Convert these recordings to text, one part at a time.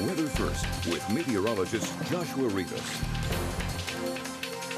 Weather first with meteorologist Joshua Rivas.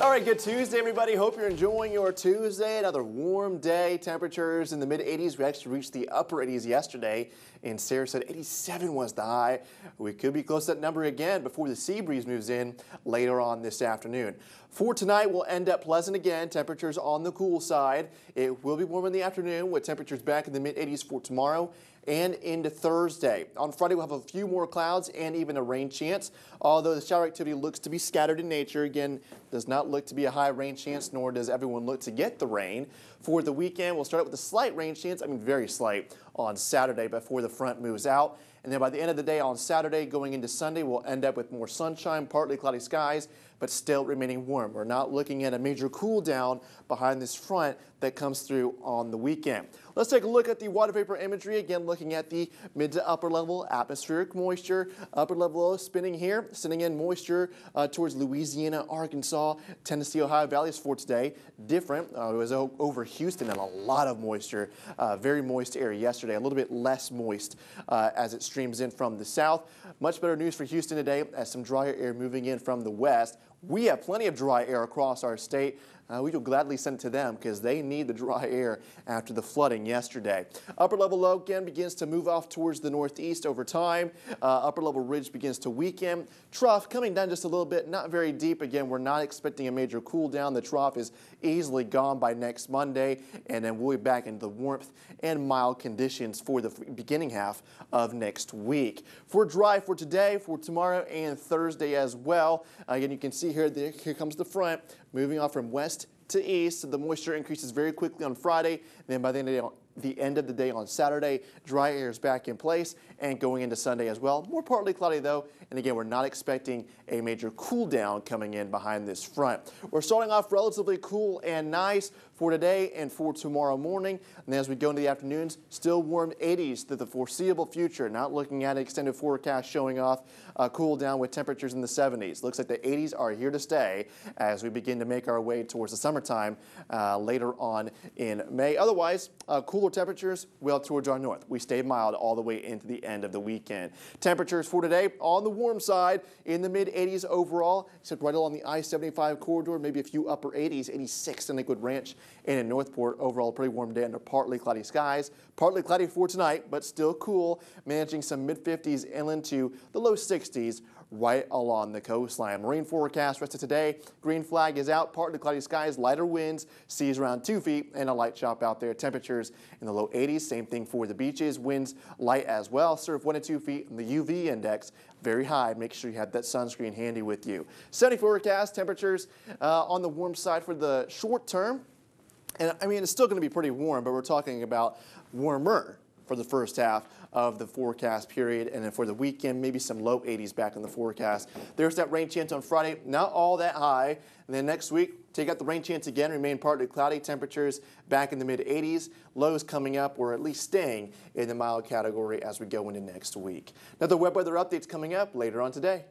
All right, good Tuesday, everybody. Hope you're enjoying your Tuesday. Another warm day. Temperatures in the mid 80s. We actually reached the upper 80s yesterday. In Sarasota, 87 was the high. We could be close to that number again before the sea breeze moves in later on this afternoon. For tonight, we'll end up pleasant again. Temperatures on the cool side. It will be warm in the afternoon with temperatures back in the mid 80s for tomorrow and into Thursday. On Friday, we'll have a few more clouds and even a rain chance, although the shower activity looks to be scattered in nature. Again, does not look to be a high rain chance, nor does everyone look to get the rain. For the weekend, we'll start out with a slight rain chance, I mean very slight, on Saturday before the front moves out. And then by the end of the day on Saturday, going into Sunday, we'll end up with more sunshine, partly cloudy skies, but still remaining warm. We're not looking at a major cool down behind this front that comes through on the weekend. Let's take a look at the water vapor imagery. Again, looking at the mid to upper level atmospheric moisture. Upper level spinning here, sending in moisture uh, towards Louisiana, Arkansas, Tennessee, Ohio valleys for today. Different. Uh, it was over Houston and a lot of moisture. Uh, very moist area yesterday. A little bit less moist uh, as it streams in from the south. Much better news for Houston today as some drier air moving in from the west. We have plenty of dry air across our state. Uh, we will gladly send it to them because they need the dry air after the flooding yesterday. Upper level low again begins to move off towards the northeast over time. Uh, upper level ridge begins to weaken. Trough coming down just a little bit, not very deep. Again, we're not expecting a major cool down. The trough is easily gone by next Monday, and then we'll be back into the warmth and mild conditions for the beginning half of next week. For dry for today, for tomorrow, and Thursday as well. Again, you can see here, here comes the front moving off from west to east. The moisture increases very quickly on Friday. Then by the end of the day, the end of the day on Saturday. Dry air is back in place and going into Sunday as well. More partly cloudy though. And again, we're not expecting a major cool down coming in behind this front. We're starting off relatively cool and nice for today and for tomorrow morning. And as we go into the afternoons, still warm 80s to the foreseeable future. Not looking at an extended forecast showing off a cool down with temperatures in the 70s. Looks like the 80s are here to stay as we begin to make our way towards the summertime uh, later on in May. Otherwise, uh, cooler temperatures well towards our north. We stay mild all the way into the end of the weekend. Temperatures for today on the warm side in the mid 80s overall, except right along the I-75 corridor, maybe a few upper 80s, 86 in Lakewood Ranch and in Northport. Overall, pretty warm day under partly cloudy skies. Partly cloudy for tonight, but still cool, managing some mid 50s inland to the low 60s right along the coastline. Marine forecast rest of today. Green flag is out, partly cloudy skies, lighter winds, seas around two feet, and a light chop out there. Temperatures in the low 80s. Same thing for the beaches. Winds light as well. Surf one to two feet. And the UV index very high. Make sure you have that sunscreen handy with you. Sunny forecast. Temperatures uh, on the warm side for the short term. And I mean, it's still going to be pretty warm, but we're talking about warmer for the first half of the forecast period. And then for the weekend, maybe some low 80s back in the forecast. There's that rain chance on Friday, not all that high. And then next week, take out the rain chance again, remain partly cloudy. Temperatures back in the mid 80s. Lows coming up, or at least staying in the mild category as we go into next week. Now, the web weather updates coming up later on today.